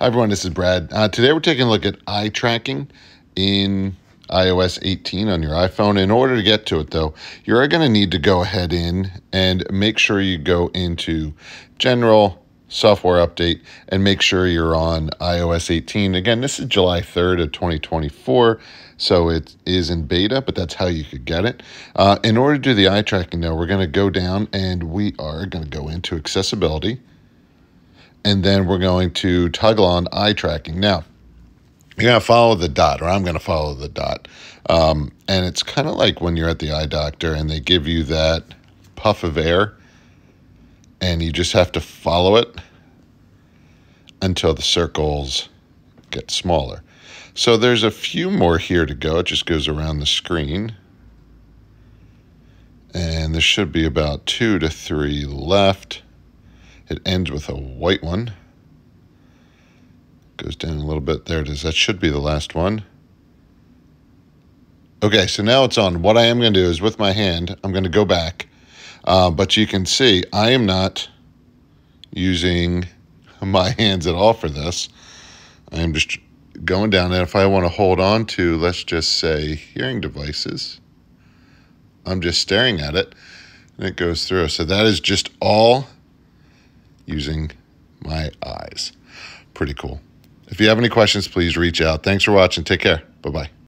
Hi, everyone. This is Brad. Uh, today, we're taking a look at eye tracking in iOS 18 on your iPhone. In order to get to it, though, you're going to need to go ahead in and make sure you go into General Software Update and make sure you're on iOS 18. Again, this is July 3rd of 2024, so it is in beta, but that's how you could get it. Uh, in order to do the eye tracking, though, we're going to go down and we are going to go into Accessibility and then we're going to toggle on eye tracking. Now, you're going to follow the dot, or I'm going to follow the dot. Um, and it's kind of like when you're at the eye doctor and they give you that puff of air, and you just have to follow it until the circles get smaller. So there's a few more here to go. It just goes around the screen. And there should be about two to three left. It ends with a white one. Goes down a little bit. There it is. That should be the last one. Okay, so now it's on. What I am going to do is with my hand, I'm going to go back. Uh, but you can see I am not using my hands at all for this. I am just going down. And if I want to hold on to, let's just say, hearing devices, I'm just staring at it and it goes through. So that is just all using my eyes. Pretty cool. If you have any questions, please reach out. Thanks for watching. Take care. Bye bye.